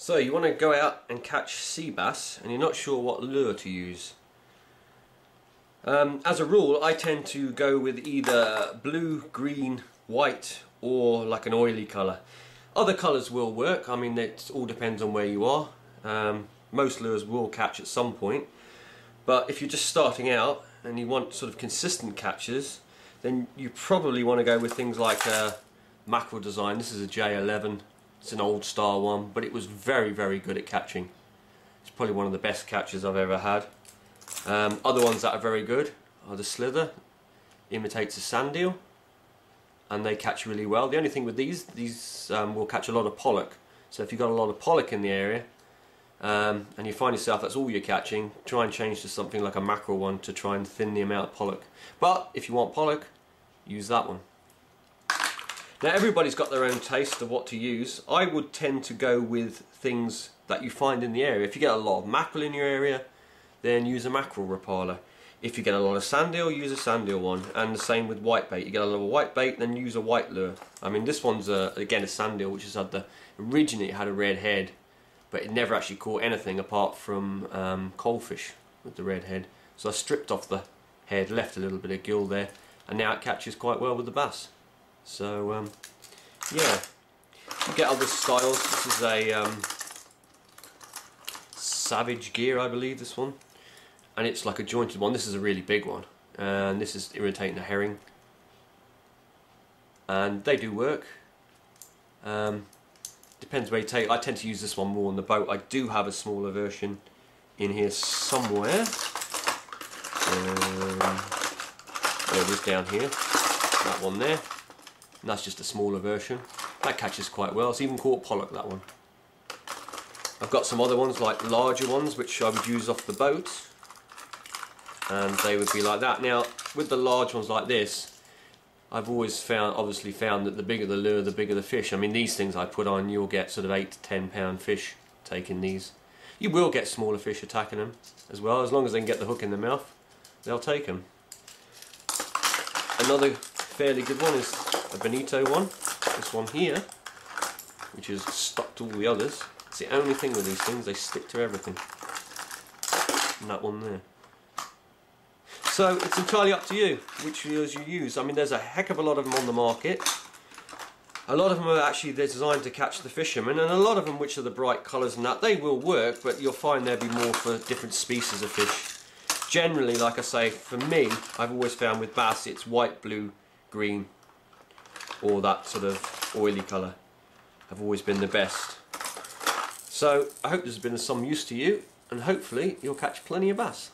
So you want to go out and catch sea bass and you're not sure what lure to use. Um, as a rule I tend to go with either blue, green, white or like an oily colour. Other colours will work, I mean it all depends on where you are. Um, most lures will catch at some point but if you're just starting out and you want sort of consistent catches then you probably want to go with things like uh, mackerel design. This is a J11 it's an old style one, but it was very, very good at catching. It's probably one of the best catches I've ever had. Um, other ones that are very good are the Slither, imitates a sand eel, and they catch really well. The only thing with these, these um, will catch a lot of pollock. So if you've got a lot of pollock in the area, um, and you find yourself that's all you're catching, try and change to something like a mackerel one to try and thin the amount of pollock. But if you want pollock, use that one. Now everybody's got their own taste of what to use. I would tend to go with things that you find in the area. If you get a lot of mackerel in your area, then use a mackerel Rapala. If you get a lot of sand eel, use a sand eel one. And the same with white bait. You get a lot of white bait, then use a white lure. I mean, this one's a, again a sand eel, which has had the originally it had a red head, but it never actually caught anything apart from um, coalfish with the red head. So I stripped off the head, left a little bit of gill there, and now it catches quite well with the bass. So um, yeah, you get other styles. This is a um, Savage Gear, I believe this one, and it's like a jointed one. This is a really big one, and this is irritating a herring, and they do work. Um, depends where you take. I tend to use this one more on the boat. I do have a smaller version in here somewhere. Um, there it is down here. That one there. And that's just a smaller version. That catches quite well. It's even caught pollock, that one. I've got some other ones, like larger ones, which I would use off the boat. And they would be like that. Now, with the large ones like this, I've always found, obviously found that the bigger the lure, the bigger the fish. I mean, these things I put on, you'll get sort of 8 to 10 pound fish taking these. You will get smaller fish attacking them as well, as long as they can get the hook in the mouth, they'll take them. Another fairly good one is a Bonito one, this one here, which has to all the others. It's the only thing with these things, they stick to everything. And that one there. So it's entirely up to you which lures you use. I mean there's a heck of a lot of them on the market. A lot of them are actually designed to catch the fishermen and a lot of them which are the bright colours and that, they will work but you'll find there'll be more for different species of fish. Generally, like I say, for me, I've always found with bass it's white, blue, green or that sort of oily colour have always been the best. So I hope this has been of some use to you and hopefully you'll catch plenty of bass.